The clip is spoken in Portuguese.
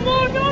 E mundo